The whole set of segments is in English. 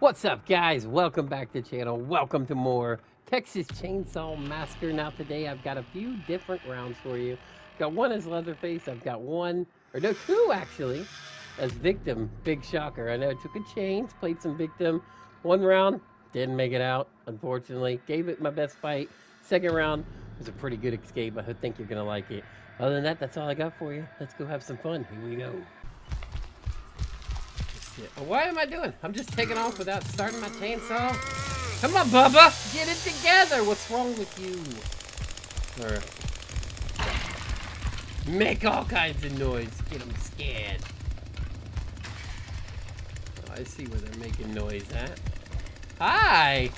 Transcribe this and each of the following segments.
What's up, guys? Welcome back to the channel. Welcome to more Texas Chainsaw Massacre. Now, today I've got a few different rounds for you. Got one as Leatherface. I've got one, or no, two actually, as Victim. Big shocker. I know took a chance, played some Victim. One round, didn't make it out, unfortunately. Gave it my best fight. Second round was a pretty good escape. I think you're going to like it. Other than that, that's all I got for you. Let's go have some fun. Here we go. Oh, what am I doing? I'm just taking off without starting my chainsaw. Come on, Bubba! Get it together! What's wrong with you? Or make all kinds of noise. Get them scared. Oh, I see where they're making noise at. Hi!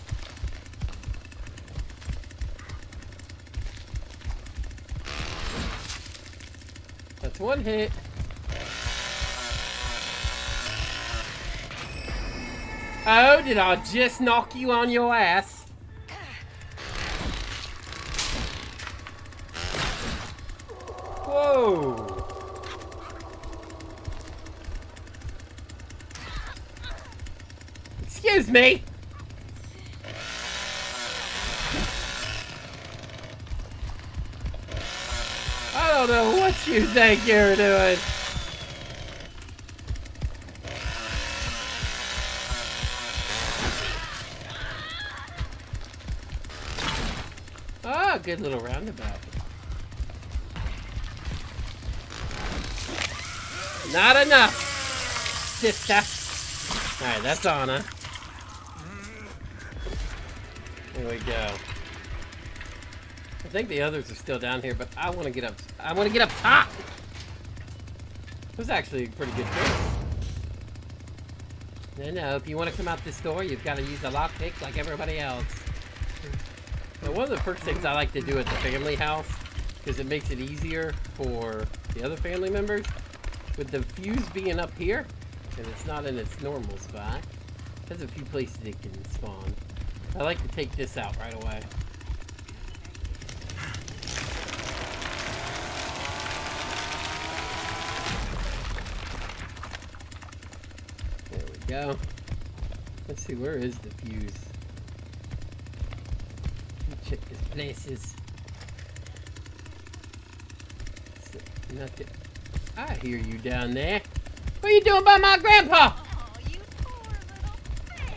That's one hit. Oh, did I just knock you on your ass? Whoa. Excuse me. I don't know what you think you're doing. Good little roundabout. Not enough, sister. Alright, that's Ana. There we go. I think the others are still down here, but I want to get up. I want to get up top. It was actually a pretty good choice. No, no. If you want to come out this door, you've got to use the lockpick like everybody else. One of the first things I like to do at the family house, because it makes it easier for the other family members, with the fuse being up here, and it's not in its normal spot, there's a few places it can spawn. I like to take this out right away. There we go. Let's see, where is the fuse? Places. Nothing. I hear you down there. What are you doing by my grandpa? Oh, you poor thing.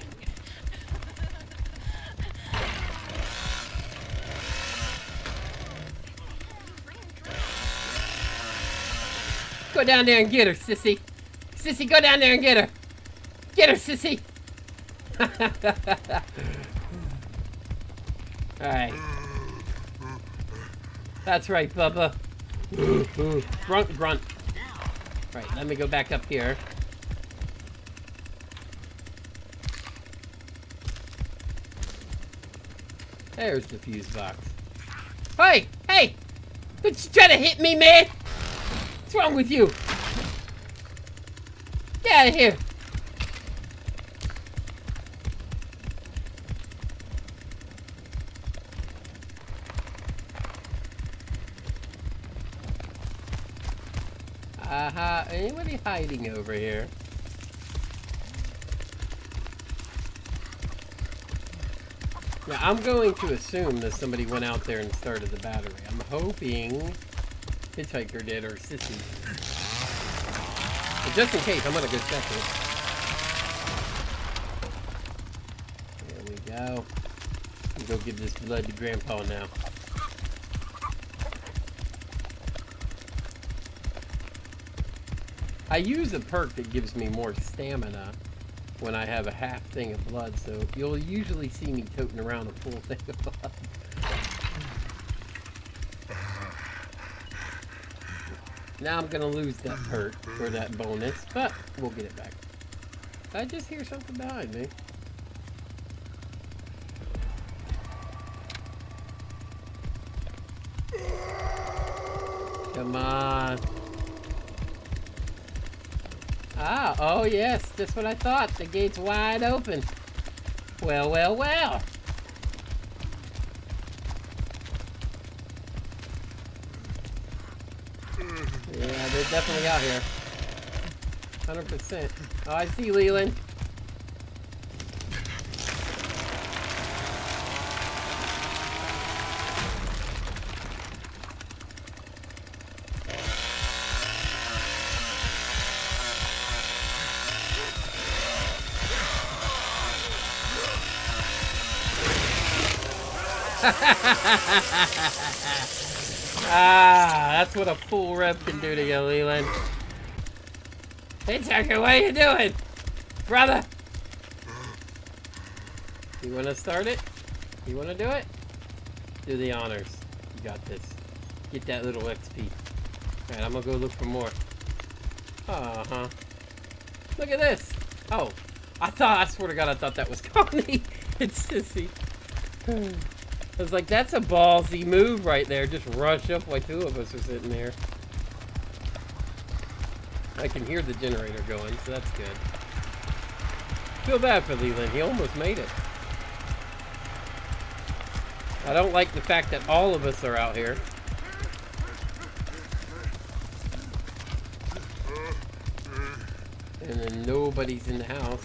Go down there and get her, sissy. Sissy, go down there and get her. Get her, sissy. Alright. That's right, Bubba. Mm-hmm. grunt, grunt. Right, let me go back up here. There's the fuse box. Hey! Hey! Don't you try to hit me, man! What's wrong with you? Get out of here! Anybody hiding over here? Yeah, I'm going to assume that somebody went out there and started the battery. I'm hoping Hitchhiker did or Sissy. But just in case, I'm gonna go check it. There we go. Go give this blood to Grandpa now. I use a perk that gives me more stamina when I have a half thing of blood, so you'll usually see me toting around a full thing of blood. Now I'm gonna lose that perk or that bonus, but we'll get it back. I just hear something behind me. Come on. Ah, oh yes, just what I thought. The gate's wide open. Well, well, well. Yeah, they're definitely out here. 100%. Oh, I see Leland. ah, that's what a full rev can do to you, Leland. Hey, Tucker, what are you doing? Brother! You want to start it? You want to do it? Do the honors. You got this. Get that little XP. Alright, I'm gonna go look for more. Uh-huh. Look at this! Oh, I thought, I swear to God, I thought that was Connie. it's Sissy. I was like, that's a ballsy move right there. Just rush up while two of us are sitting there. I can hear the generator going, so that's good. Feel bad for Leland. He almost made it. I don't like the fact that all of us are out here. And then nobody's in the house.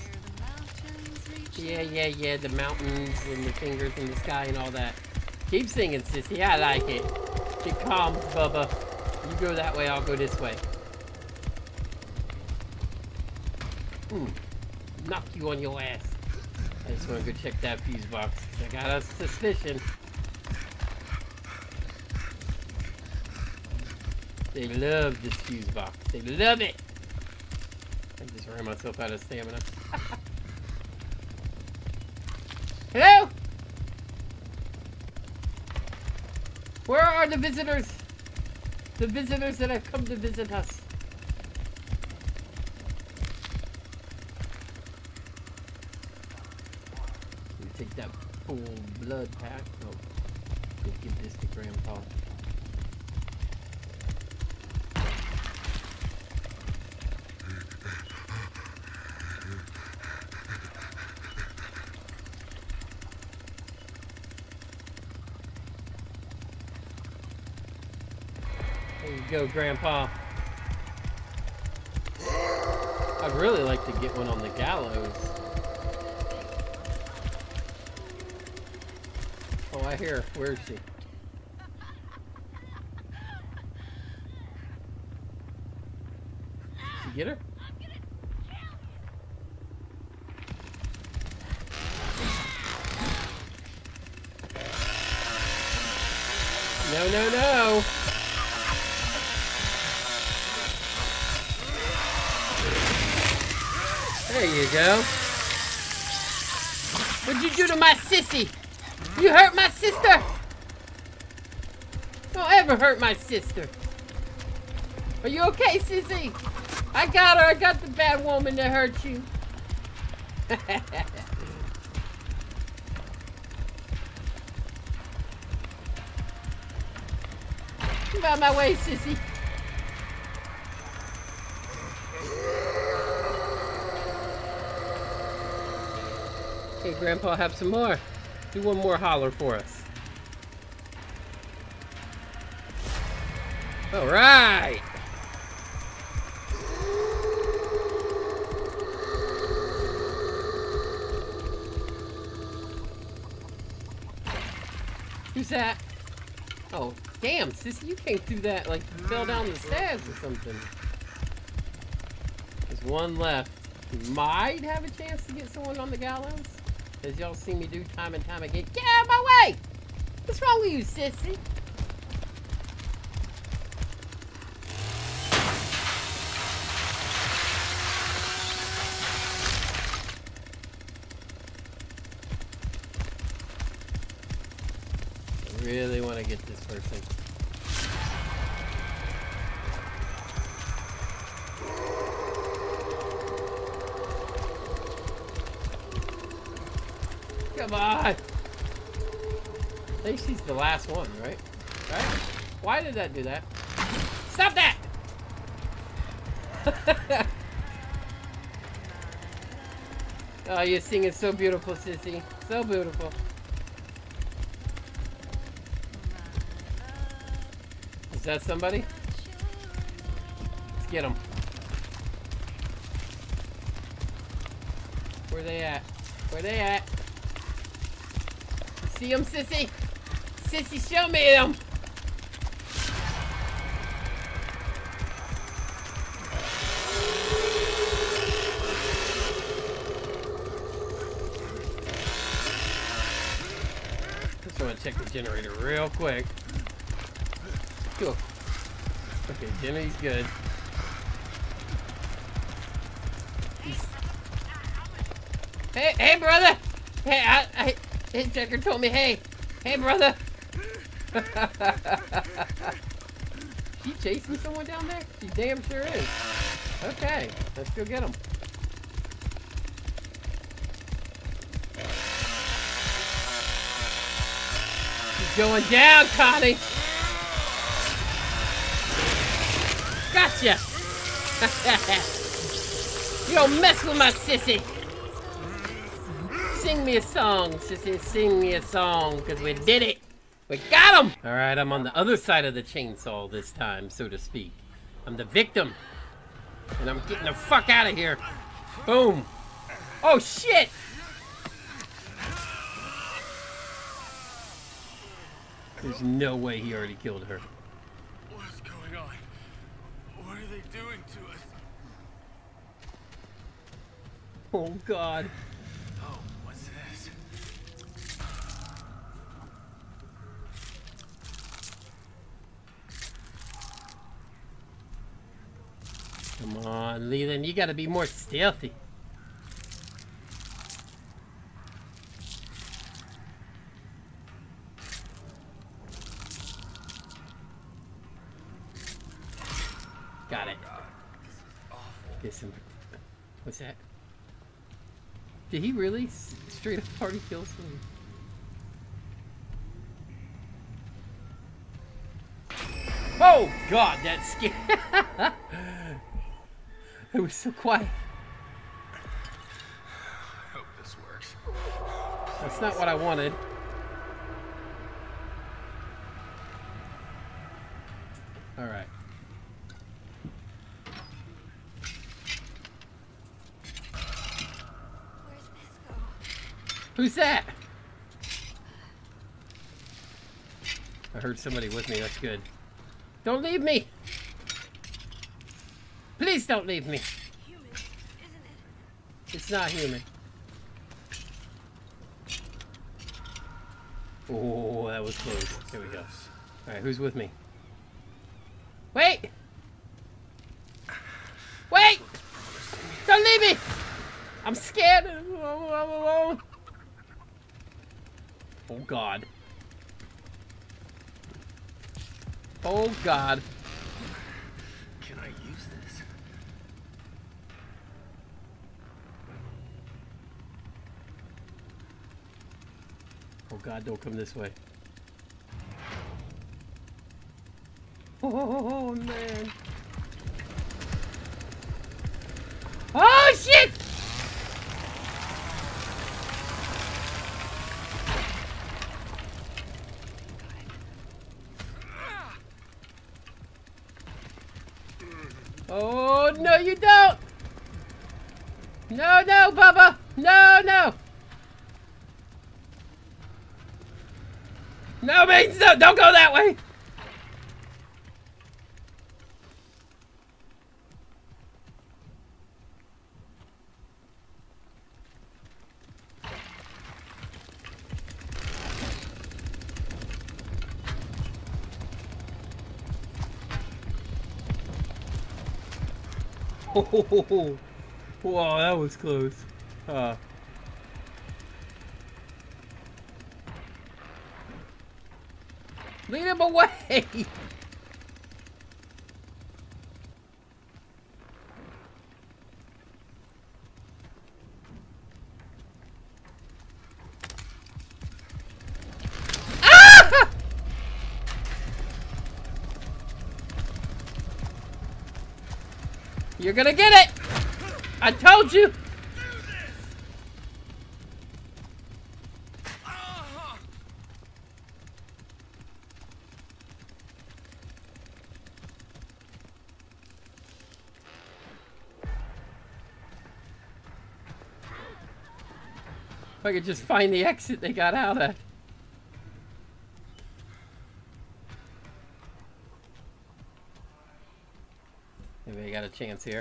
Yeah, yeah, yeah, the mountains and the fingers in the sky and all that. Keep singing, sissy. I like it. Get calm, Bubba. You go that way, I'll go this way. Hmm. Knock you on your ass. I just want to go check that fuse box. I got a suspicion. They love this fuse box. They love it. I just ran myself out of stamina. Hello? Where are the visitors? The visitors that have come to visit us. We take that full blood pack. Oh, go give this to Grandpa. Go, Grandpa. I'd really like to get one on the gallows. Oh, I hear. her. Where is she? Did you get her? No, no, no! There you go. What'd you do to my sissy? You hurt my sister? Don't ever hurt my sister. Are you okay, sissy? I got her. I got the bad woman that hurt you. Get out my way, sissy. Okay, Grandpa, have some more. Do one more holler for us. All right. Who's that? Oh, damn, sissy, you came through that like you fell down the stairs or something. There's one left. Might have a chance to get someone on the gallows. As y'all see me do time and time again. Get out of my way! What's wrong with you, sissy? Come on! I think she's the last one, right? Right? Why did that do that? Stop that! oh, you're singing so beautiful, sissy. So beautiful. Is that somebody? Let's get them. Where they at? Where they at? See them, sissy? Sissy, show me them. That's gonna check the generator real quick. Cool. Okay, Jimmy's good. He's... Hey, hey, brother! Hey, I, I, Hitchhiker told me, hey, hey, brother! she chasing someone down there? She damn sure is. Okay, let's go get him. She's going down, Connie! Gotcha! you don't mess with my sissy! Sing me a song, sissy, sing me a song, because we did it! We got him! Alright, I'm on the other side of the chainsaw this time, so to speak. I'm the victim. And I'm getting the fuck out of here. Boom. Oh, shit! There's no way he already killed her. What's going on? What are they doing to us? Oh, God. Oh, what's this? Come on, Leland, you gotta be more stealthy. Got it. Get some. What's that? Did he really straight up party kill someone? Oh God, that scared. it was so quiet. I Hope this works. That's not what I wanted. All right. Where's this go? Who's that? I heard somebody with me. That's good. Don't leave me. Please don't leave me. Human, isn't it? It's not human. Oh, that was close. Here we go. All right, who's with me? Wait! Wait! Don't leave me! I'm scared. Oh God. Oh God. Can I use this? Oh God, don't come this way. Oh, oh, oh, oh man. Oh shit! Oh no, you don't! No, no, Bubba! No, no! No means no! Don't go that way! Wow, that was close. Uh. Him away! Ah! You're gonna get it! I told you! I could just find the exit they got out at. Maybe I got a chance here.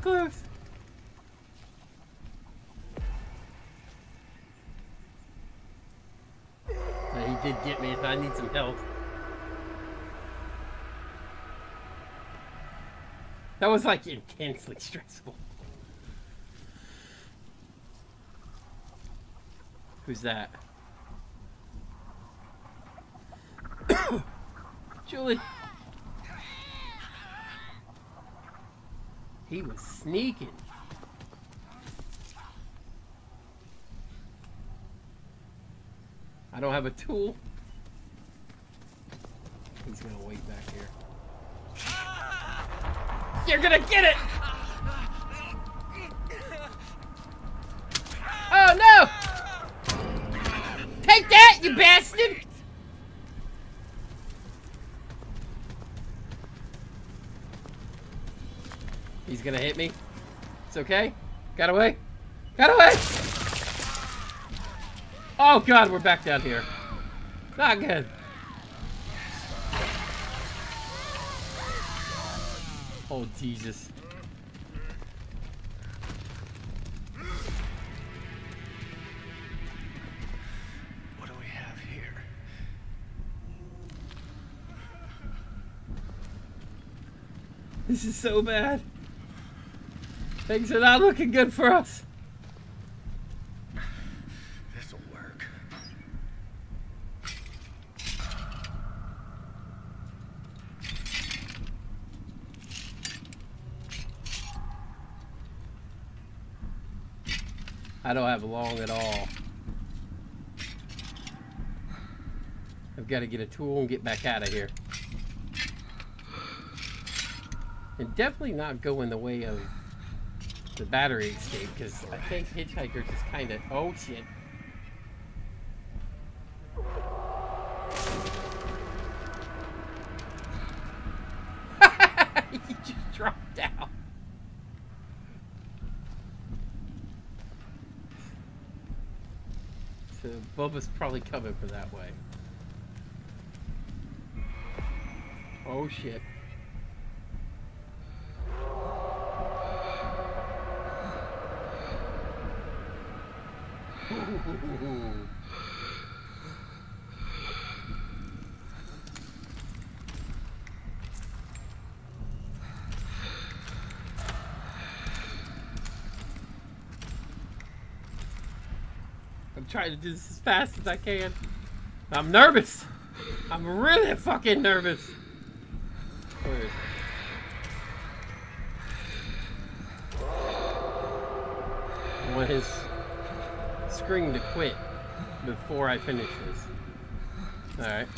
Close. He did get me if I need some help. That was like intensely stressful. Who's that? Julie. He was sneaking. I don't have a tool. He's gonna wait back here. You're gonna get it! Oh no! Take that, you bastard! He's gonna hit me. It's okay. Got away. Got away! Oh god, we're back down here. Not good. Oh Jesus. What do we have here? This is so bad. Things are not looking good for us. This'll work. I don't have long at all. I've got to get a tool and get back out of here. And definitely not go in the way of the battery escape, because I think Hitchhiker just kind of... Oh, shit. he just dropped down. So Bubba's probably coming for that way. Oh shit. I'm trying to do this as fast as I can. I'm nervous. I'm really fucking nervous. Where is screen to quit before I finish this. Alright.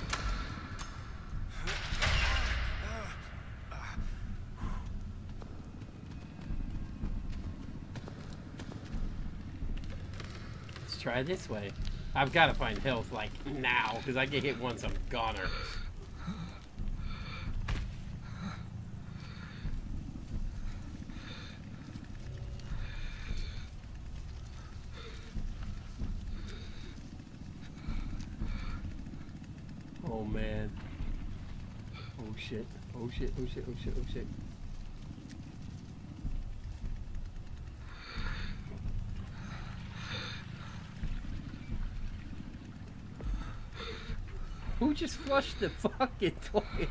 Let's try this way. I've got to find health like now because I get hit once I'm goner. Oh man. Oh shit. Oh shit. Oh shit. Oh shit. Oh shit. Who just flushed the fucking toilet?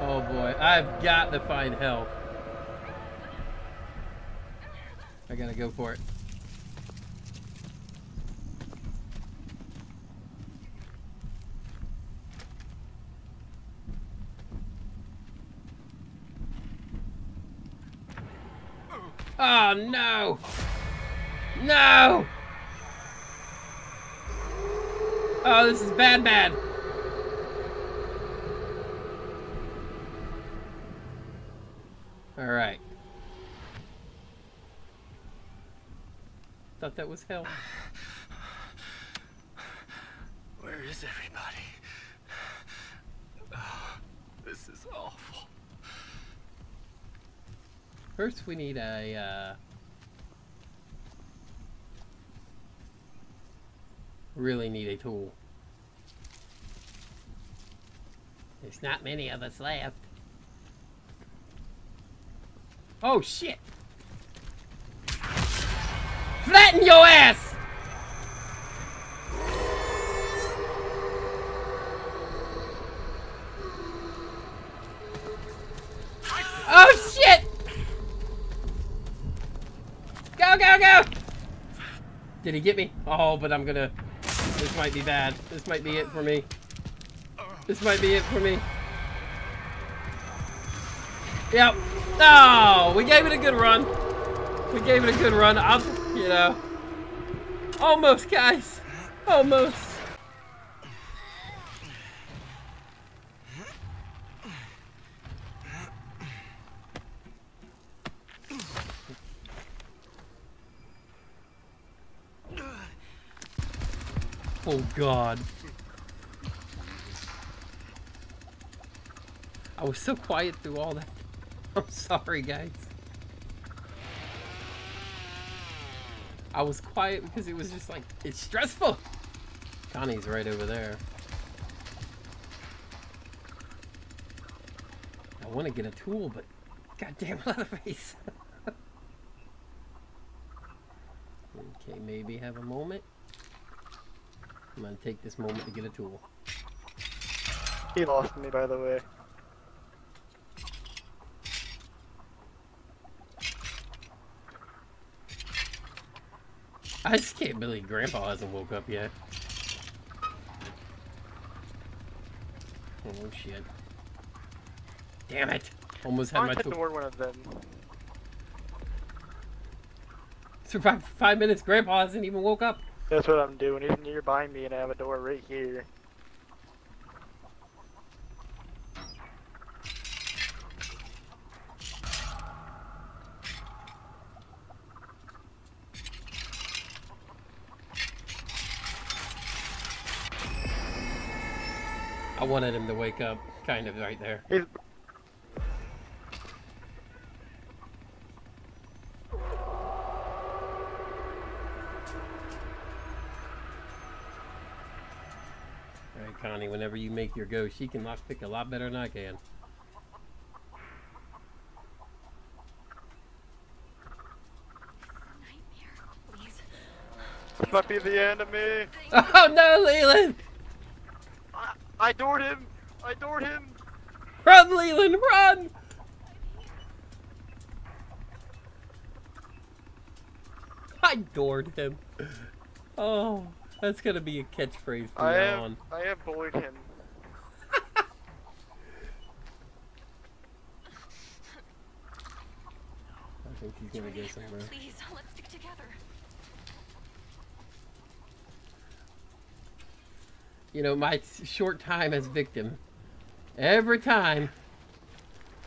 Oh boy, I've got to find help. I gotta go for it. Oh no! No! Oh, this is bad, bad. All right. Thought that was hell. First, we need a. Uh, really need a tool. There's not many of us left. Oh shit! Flatten your ass! Did he get me? Oh, but I'm gonna... This might be bad. This might be it for me. This might be it for me. Yep. Oh, we gave it a good run. We gave it a good run. I'm, you know. Almost, guys. Almost. Oh god. I was so quiet through all that. I'm sorry, guys. I was quiet because it was just like, it's stressful. Connie's right over there. I want to get a tool, but goddamn Leatherface. okay, maybe have a moment. I'm gonna take this moment to get a tool. He lost me, by the way. I just can't believe Grandpa hasn't woke up yet. Oh shit. Damn it! Almost had I my tool. to warn one of them. Survived five minutes. Grandpa hasn't even woke up. That's what I'm doing. He's nearby me and I have a door right here. I wanted him to wake up, kind of right there. He's All right, Connie. Whenever you make your go, she can lockpick a lot better than I can. This might be the enemy. Oh no, Leland! I, I doored him. I doored him. Run, Leland, run! I adored him. Oh, that's gonna be a catchphrase from I now have on. I have bullied him. I think he's gonna go somewhere. Please, let's stick together. You know, my short time as victim, every time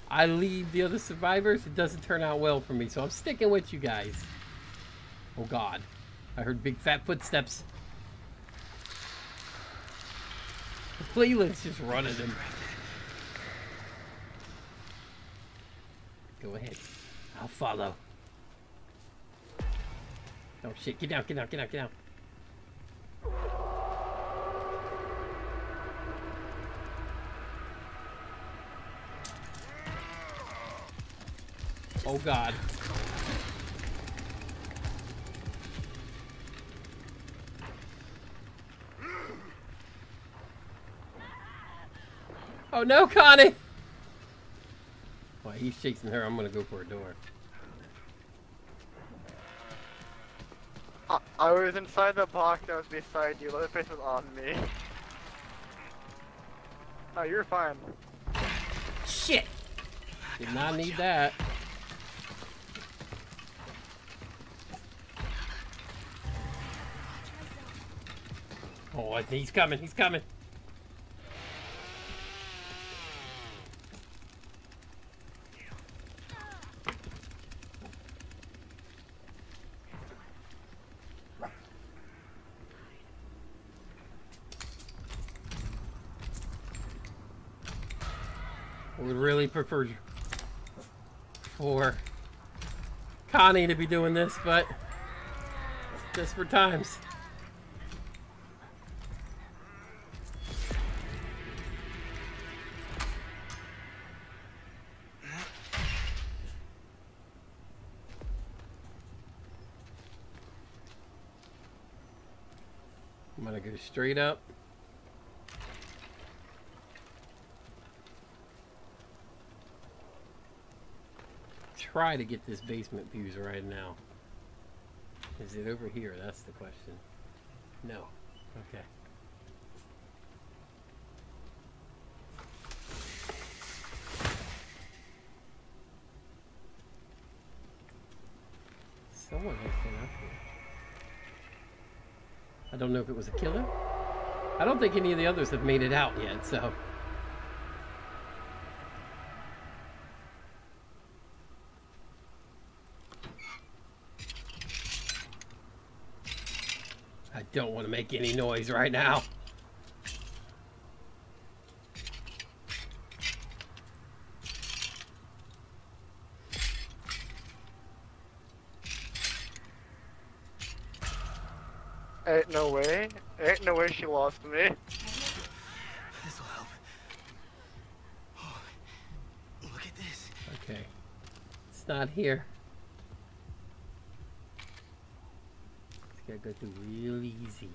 I leave the other survivors, it doesn't turn out well for me. So I'm sticking with you guys. Oh God, I heard big fat footsteps. Leland's just running him. Go ahead. I'll follow. Oh shit, get down, get down, get down, get down. Oh god. Oh no, Connie! While he's chasing her, I'm gonna go for a door. I, I was inside the box that was beside you. Leatherface was on me. Oh, you're fine. Shit! Did not need that. Oh, I think he's coming, he's coming. I would really prefer for Connie to be doing this, but just for times. I'm gonna go straight up. Try to get this basement fuse right now. Is it over here? That's the question. No. Okay. Someone has been up here. I don't know if it was a killer. I don't think any of the others have made it out yet, so. Don't want to make any noise right now. Ain't no way. Ain't no way she lost me. This'll help. Oh, look at this. Okay. It's not here. Gotta go through easy.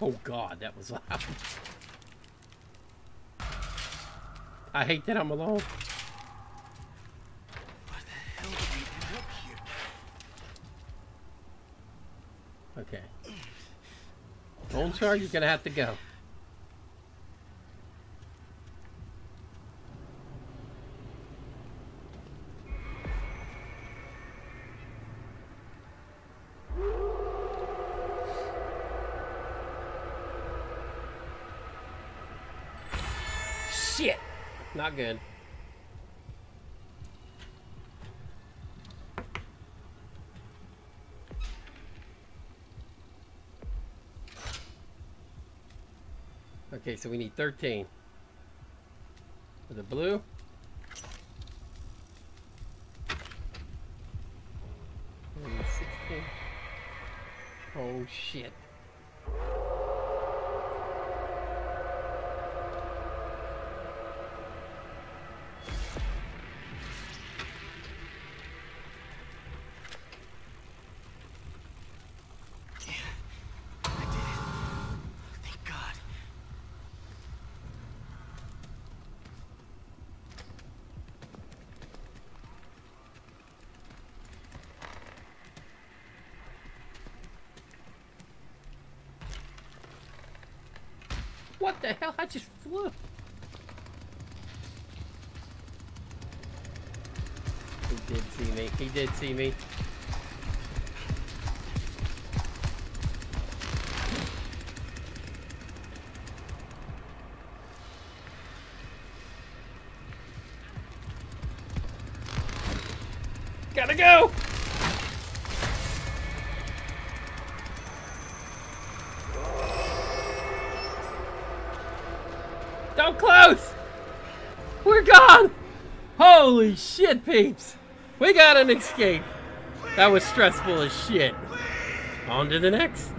Oh god, that was loud. I hate that I'm alone. What the hell did we end up here? Okay. Char, you're gonna have to go. Shit! Not good. Okay, so we need 13. For the blue. And 16. Oh shit. The hell? I just flew. He did see me. He did see me. Peeps! We got an escape! That was stressful as shit. On to the next.